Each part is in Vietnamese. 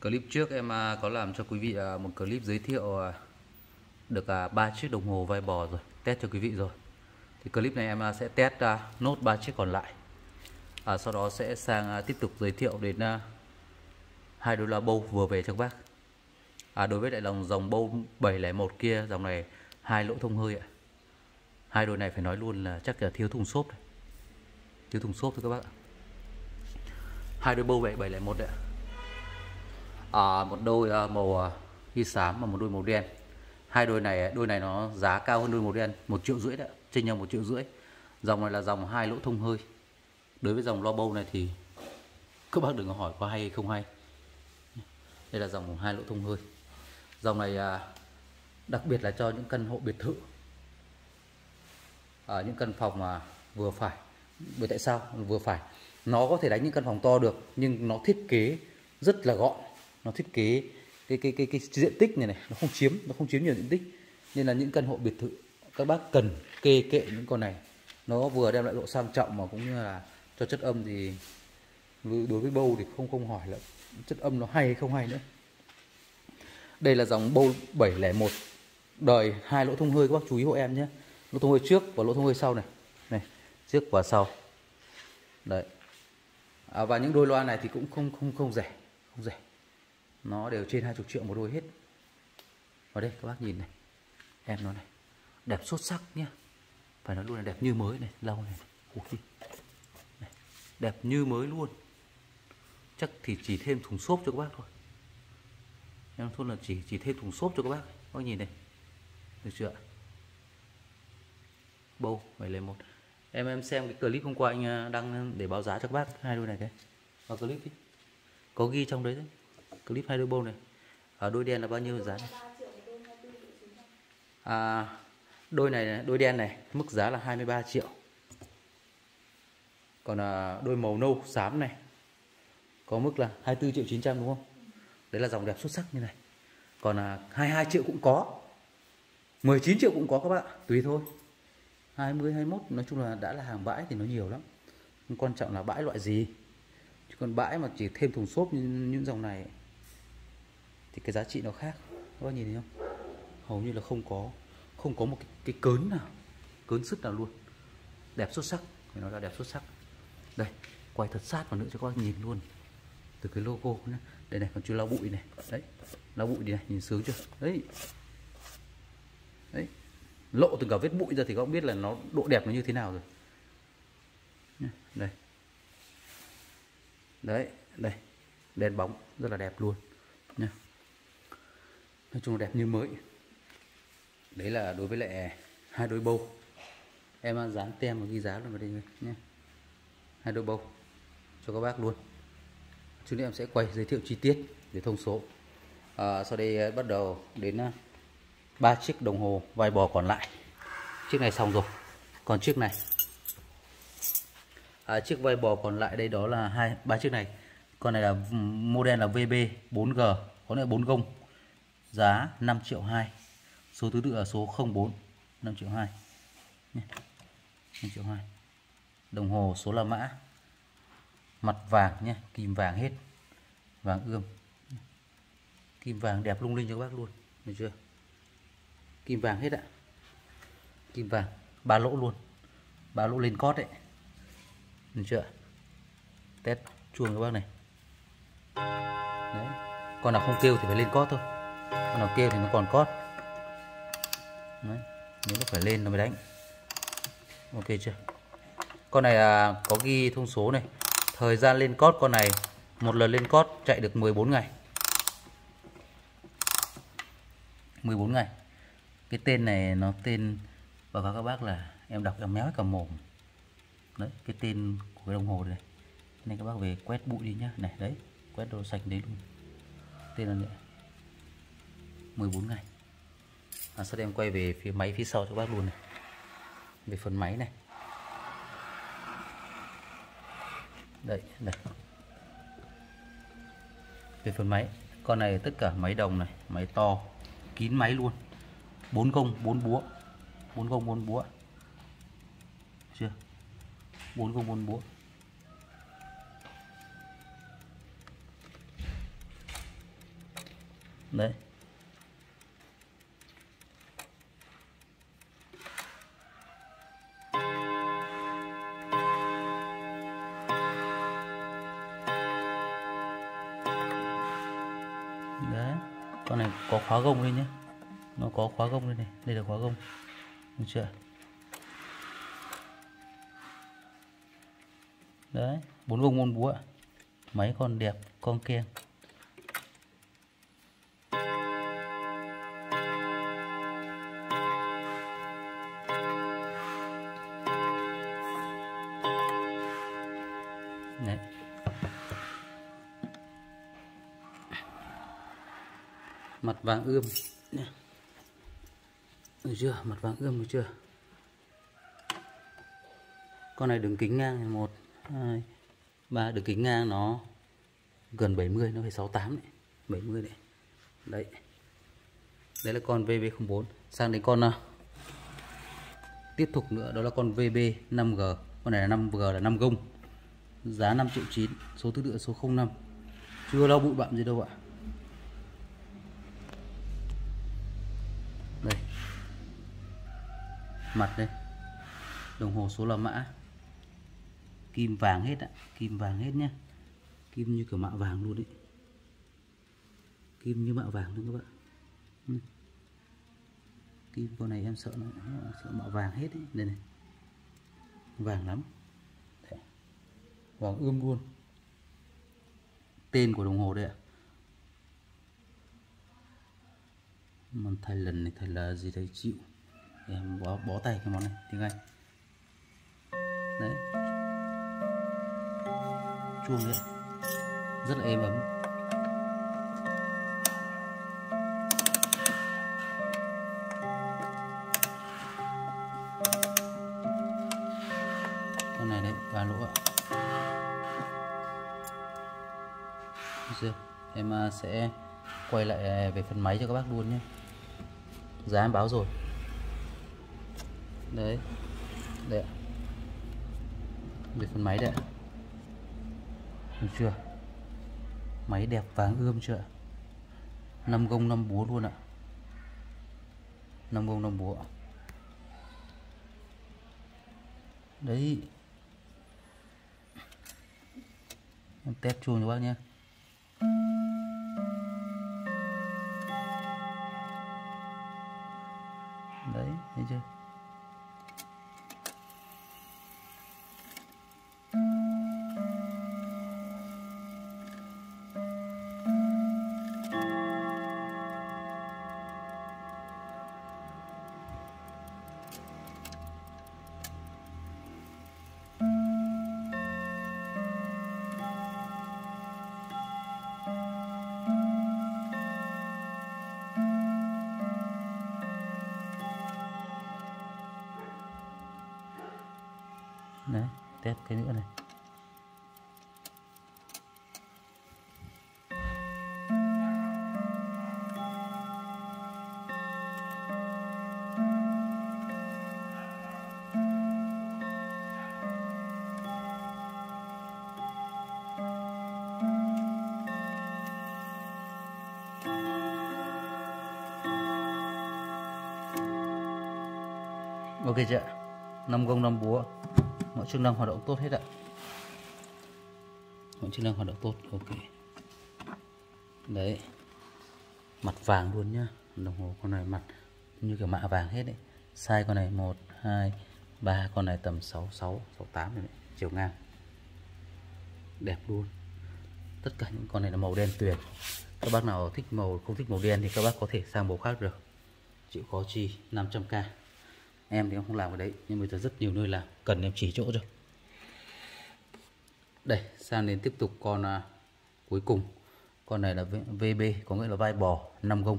Clip trước em à, có làm cho quý vị à, một clip giới thiệu à, được à, ba chiếc đồng hồ vai bò rồi, test cho quý vị rồi. Thì clip này em sẽ test nốt ba chiếc còn lại. À, sau đó sẽ sang tiếp tục giới thiệu đến hai đôi la bâu vừa về cho các bác. À, đối với lại dòng dòng bâu 701 kia, dòng này hai lỗ thông hơi ạ. Hai đôi này phải nói luôn là chắc là thiếu thùng xốp này. Thiếu thùng xốp thôi các bác ạ. Hai đôi bâu 701 đấy ạ à, một đôi à, màu à, ghi xám và một đôi màu đen. Hai đôi này đôi này nó giá cao hơn đôi màu đen một triệu rưỡi đấy trên nhau một triệu rưỡi. Dòng này là dòng hai lỗ thông hơi. Đối với dòng lo bâu này thì các bác đừng có hỏi có hay hay không hay. Đây là dòng hai lỗ thông hơi. Dòng này à, đặc biệt là cho những căn hộ biệt thự. Ở những căn phòng mà vừa phải. Bởi tại sao vừa phải? Nó có thể đánh những căn phòng to được nhưng nó thiết kế rất là gọn nó thiết kế cái cái cái cái diện tích này này nó không chiếm nó không chiếm nhiều diện tích. Nên là những căn hộ biệt thự các bác cần kê kệ những con này. Nó vừa đem lại độ sang trọng mà cũng như là cho chất âm thì đối với bâu thì không không hỏi là chất âm nó hay hay không hay nữa. Đây là dòng bâu 701 đời hai lỗ thông hơi các bác chú ý hộ em nhé. Lỗ thông hơi trước và lỗ thông hơi sau này. Này trước và sau. Đấy. À, và những đôi loa này thì cũng không không không rẻ không rẻ nó đều trên 20 triệu một đôi hết. Ở đây, các bác nhìn này. Em nó này. Đẹp xuất sắc nhá. Phải nói luôn là đẹp như mới này, lâu này. Ui. này, đẹp như mới luôn. Chắc thì chỉ thêm thùng xốp cho các bác thôi. Em thôn là chỉ chỉ thêm thùng xốp cho các bác. Các bác nhìn này. Được chưa bâu phải lấy một. Em em xem cái clip hôm qua anh à, đăng để báo giá cho các bác. Hai đôi này cái. Vào clip đi. Có ghi trong đấy đấy clip hai đôi bông này. Ở đôi đen là bao nhiêu giá này? À, đôi này đôi đen này mức giá là 23 triệu. Còn à, đôi màu nâu xám này có mức là 24 triệu 900 đúng không? Đấy là dòng đẹp xuất sắc như này. Còn à, 22 triệu cũng có. 19 triệu cũng có các bạn tùy thôi. 20 21 nói chung là đã là hàng bãi thì nó nhiều lắm. Quan trọng là bãi loại gì. Chứ còn bãi mà chỉ thêm thùng xốp như những dòng này thì cái giá trị nó khác. Các bác nhìn thấy không? Hầu như là không có không có một cái, cái cớn nào cớn sức nào luôn. Đẹp xuất sắc phải nói là đẹp xuất sắc. Đây quay thật sát vào nữa cho các bác nhìn luôn. Từ cái logo nhé đây này còn chưa lau bụi này. Đấy lau bụi đi này nhìn sướng chưa? Đấy. Đấy. Lộ từng cả vết bụi ra thì các bác biết là nó độ đẹp nó như thế nào rồi. Đây. Đấy đây. Đèn bóng rất là đẹp luôn. Nha nói chung là đẹp như mới. Đấy là đối với lại hai đôi bâu. Em dán tem và ghi giá luôn vào đây nhé. Hai đôi bâu cho các bác luôn. Chút nữa em sẽ quay giới thiệu chi tiết để thông số. À, sau đây à, bắt đầu đến à, ba chiếc đồng hồ vai bò còn lại. Chiếc này xong rồi. Còn chiếc này. À, chiếc vai bò còn lại đây đó là hai ba chiếc này. Con này là ừ, model là VB 4G có nghĩa 4 gông giá 5 triệu 2 số thứ tự là số 04 5 triệu 2 5 triệu 2 đồng hồ số là mã. Mặt vàng nhé kim vàng hết. Vàng ươm. Kim vàng đẹp lung linh cho các bác luôn. Được chưa? Kim vàng hết ạ. Kim vàng. Ba lỗ luôn. Ba lỗ lên cót đấy. Được chưa? Test chuông các bác này. Đấy. Con nào không kêu thì phải lên cót thôi con nào kia thì nó còn cót đấy nếu nó phải lên nó mới đánh. Ok chưa? Con này à, có ghi thông số này. Thời gian lên cót con này một lần lên cót chạy được 14 ngày. 14 ngày. Cái tên này nó tên và các bác là em đọc em méo cả mồm. Đấy cái tên của cái đồng hồ này. Nên các bác về quét bụi đi nhá. Này đấy quét đồ sạch đấy luôn. Tên là này 14 ngày. À, sau đây em quay về phía máy phía sau cho bác luôn này. Về phần máy này. Đây đây. Về phần máy con này tất cả máy đồng này máy to kín máy luôn. Bốn công bốn búa. Bốn công bốn búa. Chưa? Bốn công bốn búa. Đấy đấy. Này có khóa gông lên nhé. Nó có khóa gông lên này. Đây là khóa gông. Được chưa? Đấy, bốn gông môn búa. Máy còn đẹp, con keng mặt vàng ươm. Được chưa? Mặt vàng ươm được chưa? Con này đường kính ngang một hai ba đường kính ngang nó gần 70 nó phải 68 đấy 70 đấy đấy. Đấy là con VB04 sang đến con uh, tiếp tục nữa đó là con VB 5G con này là 5G là 5 gông. Giá 5 triệu 9 số thứ tự số 05 chưa lau bụi bặm gì đâu ạ đây mặt đây. Đồng hồ số là mã. Kim vàng hết ạ. Kim vàng hết nhé kim như kiểu mạ vàng luôn đấy. Kim như mạ vàng luôn các bạn. Ừ. Kim con này em sợ nó sợ mạ vàng hết đấy. Đây này. Vàng lắm. Đấy. vàng ươm luôn. Tên của đồng hồ đây ạ. Mà thay lần này, thay là gì đây? Chịu em bó bó tay cái món này tiếng anh đấy. Chuông đấy rất là êm ấm. Con này đấy ba lỗ ạ. Được em à, sẽ quay lại à, về phần máy cho các bác luôn nhé. Giá em báo rồi đấy. Đấy về phần máy đấy ạ. Được chưa? Máy đẹp vàng ươm chưa năm gông năm búa luôn ạ. Năm gông năm búa đấy. Em test chuông cho bác nhé. Đấy test cái nữa này. Ok chưa năm công năm búa chức năng hoạt động tốt hết ạ. Mọi chức năng hoạt động tốt, ok. Đấy. Mặt vàng luôn nhá. Đồng hồ con này mặt như kiểu mạ vàng hết đấy. Size con này một, hai, ba, con này tầm 66 68 này đấy. chiều ngang. Đẹp luôn. Tất cả những con này là màu đen tuyền. Các bác nào thích màu, không thích màu đen thì các bác có thể sang màu khác được. Chịu khó chi 500k em thì em không làm cái đấy nhưng bây giờ rất nhiều nơi làm cần em chỉ chỗ rồi. đây sang đến tiếp tục con à, cuối cùng. Con này là VB có nghĩa là vai bò 5 gông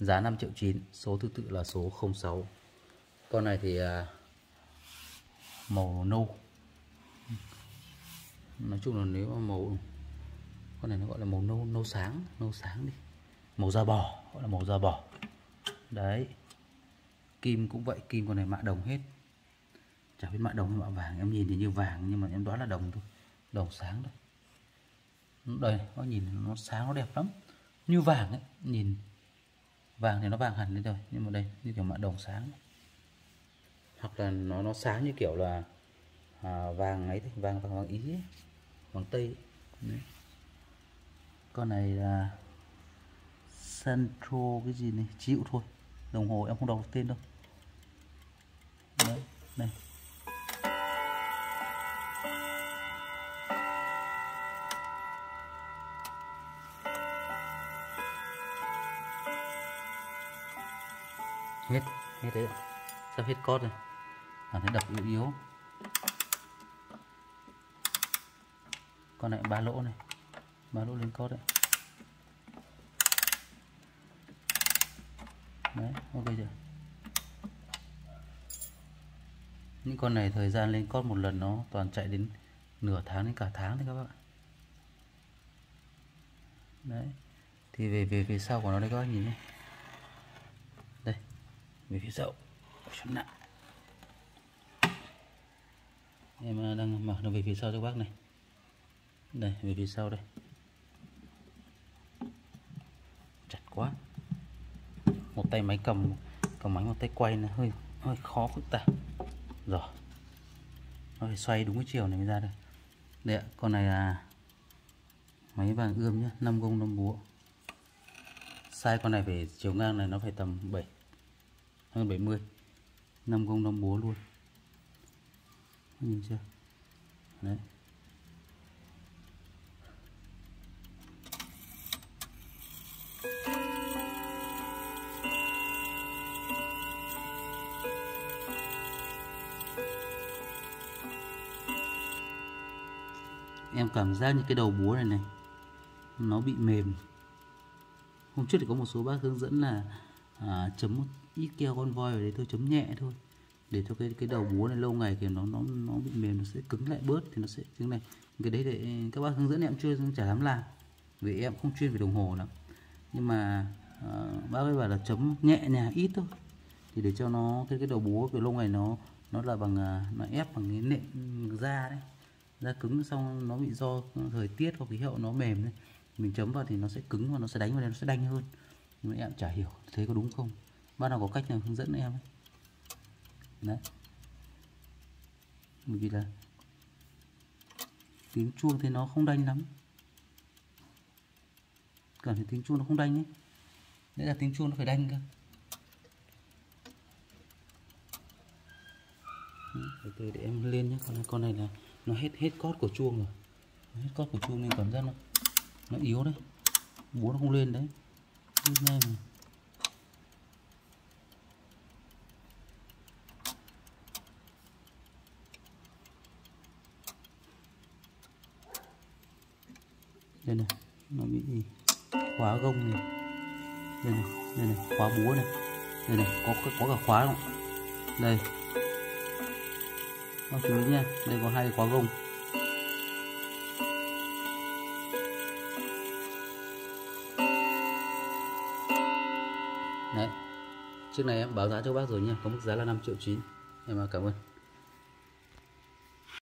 giá 5 triệu 9 số thứ tự là số 06 con này thì à, màu nâu. Nói chung là nếu mà màu con này nó gọi là màu nâu nâu sáng nâu sáng đi. Màu da bò gọi là màu da bò. Đấy kim cũng vậy kim con này mạ đồng hết. Chả biết mạ đồng hay mạ vàng em nhìn thì như vàng nhưng mà em đoán là đồng thôi. Đồng sáng thôi đây nó nhìn nó sáng nó đẹp lắm. Như vàng ấy nhìn. Vàng thì nó vàng hẳn lên rồi nhưng mà đây như kiểu mạ đồng sáng. Hoặc là nó nó sáng như kiểu là à, vàng ấy vàng vàng vàng ý ấy. vàng tây ấy. Đấy. con này là central cái gì này? Chịu thôi. Đồng hồ em không đọc được tên đâu đấy, này. Hết hết đấy sắp hết cốt rồi. Cảm thấy đập yếu yếu. Con này ba lỗ này. Ba lỗ lên cốt đấy đấy, ok chưa? Những con này thời gian lên con một lần nó toàn chạy đến nửa tháng đến cả tháng đấy các bạn đấy, thì về về phía sau của nó đây các bạn nhìn này đây, về phía sau. Chút nặng em à, đang mở nó về phía sau cho bác này. Đây, về phía sau đây. Chặt quá. Một tay máy cầm cầm máy, một tay quay là hơi hơi khó phức tạp rồi. Nó phải xoay đúng cái chiều này mới ra được đây ạ, con này là máy vàng ươm nhá, năm gông năm búa. Sai con này phải chiều ngang này nó phải tầm 7 hơn 70 năm gông năm búa luôn. Nhìn chưa? Đấy. Cảm giác như cái đầu búa này này nó bị mềm. Hôm trước thì có một số bác hướng dẫn là à, chấm một ít keo con voi vào đấy thôi chấm nhẹ thôi. Để cho cái cái đầu búa này lâu ngày thì nó nó nó bị mềm nó sẽ cứng lại bớt thì nó sẽ như này cái đấy để các bác hướng dẫn em chưa chả dám làm vì em không chuyên về đồng hồ lắm. Nhưng mà à, bác ấy bảo là chấm nhẹ nhàng ít thôi. Thì để cho nó cái cái đầu búa cái lông này nó nó là bằng à, nó ép bằng cái nệm da đấy da cứng xong nó bị do thời tiết hoặc khí hậu nó mềm đấy mình chấm vào thì nó sẽ cứng và nó sẽ đánh vào đây, nó sẽ đanh hơn. Nhưng mà em chả hiểu thế có đúng không? Bác nào có cách nào hướng dẫn em ấy? Đấy. Bởi vì là tiếng chuông thì nó không đanh lắm. Cảm thấy tiếng chuông nó không đanh ấy. Đấy là tiếng chuông nó phải đanh cơ. Từ từ để em lên nhé. Con này con này là nó hết hết cót của chuông rồi. Hết cót của chuông nên cảm giác nó nó yếu đấy. Búa nó không lên đấy. Nghe mà đây này, nó bị gì khóa gông này. Đây này đây này, khóa búa này. Đây này, có có cả khóa không? Đây các chú ý nha. Đây có hai khóa gông. Đấy. Chiếc này em báo giá cho bác rồi nha. Có mức giá là 5 triệu chín. Em cảm ơn.